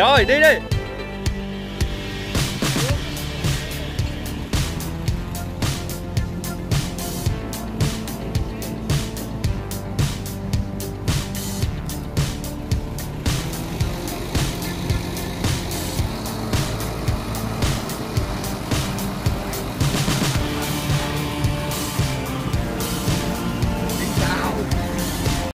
Rồi đi đi.